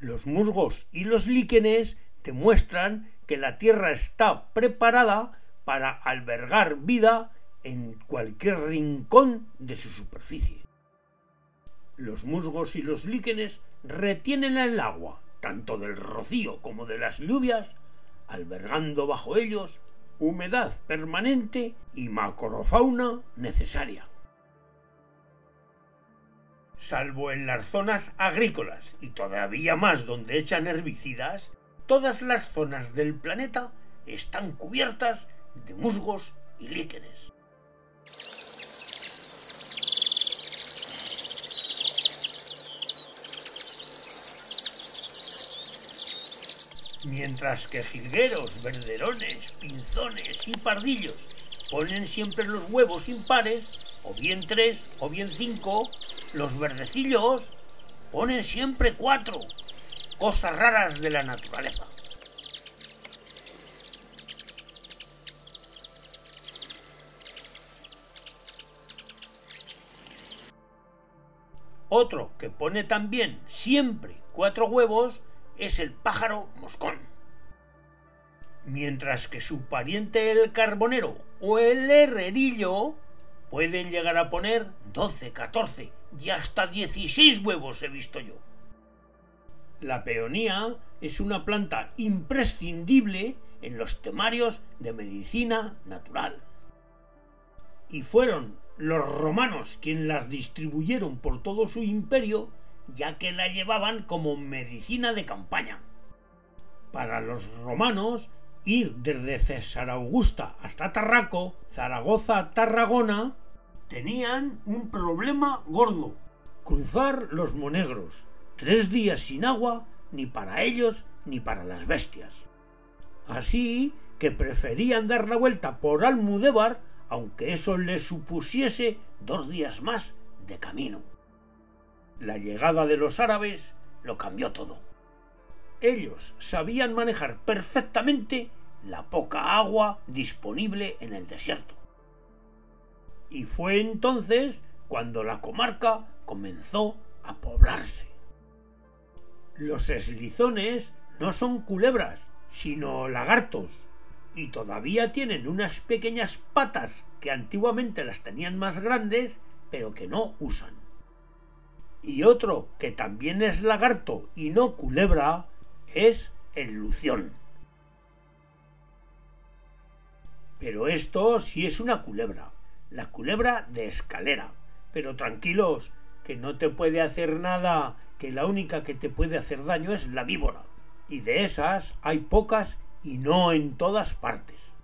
Los musgos y los líquenes demuestran que la Tierra está preparada para albergar vida en cualquier rincón de su superficie. Los musgos y los líquenes retienen el agua, tanto del rocío como de las lluvias, albergando bajo ellos humedad permanente y macrofauna necesaria. Salvo en las zonas agrícolas y todavía más donde echan herbicidas, todas las zonas del planeta están cubiertas de musgos y líquenes. Mientras que jilgueros, verderones, pinzones y pardillos ponen siempre los huevos impares, o bien tres, o bien cinco, los verdecillos ponen siempre cuatro, cosas raras de la naturaleza. Otro que pone también siempre cuatro huevos es el pájaro moscón. Mientras que su pariente el carbonero o el herrerillo pueden llegar a poner 12, 14 y hasta 16 huevos he visto yo. La peonía es una planta imprescindible en los temarios de medicina natural. Y fueron los romanos quienes las distribuyeron por todo su imperio ya que la llevaban como medicina de campaña. Para los romanos, ir desde César Augusta hasta Tarraco, Zaragoza, Tarragona, tenían un problema gordo. Cruzar los monegros. Tres días sin agua, ni para ellos ni para las bestias. Así que preferían dar la vuelta por Almudévar, aunque eso les supusiese dos días más de camino. La llegada de los árabes lo cambió todo. Ellos sabían manejar perfectamente la poca agua disponible en el desierto. Y fue entonces cuando la comarca comenzó a poblarse. Los eslizones no son culebras, sino lagartos, y todavía tienen unas pequeñas patas que antiguamente las tenían más grandes, pero que no usan y otro que también es lagarto y no culebra es el lución. Pero esto sí es una culebra, la culebra de escalera. Pero tranquilos, que no te puede hacer nada, que la única que te puede hacer daño es la víbora. Y de esas hay pocas y no en todas partes.